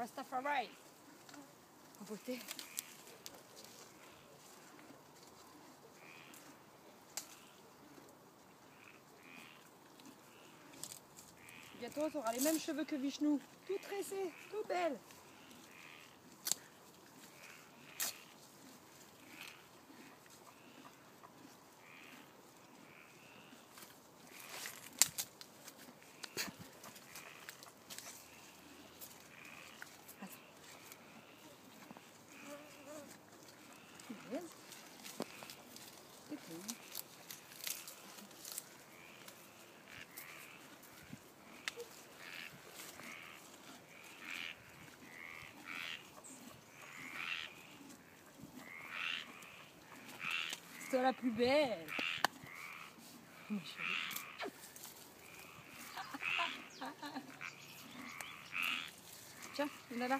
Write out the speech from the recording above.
Rastafari. En beauté. Bientôt, tu auras les mêmes cheveux que Vishnu. Tout tressé, tout belle. Belle. C'est tout. La plus belle. Ma chérie. Tiens, Nana.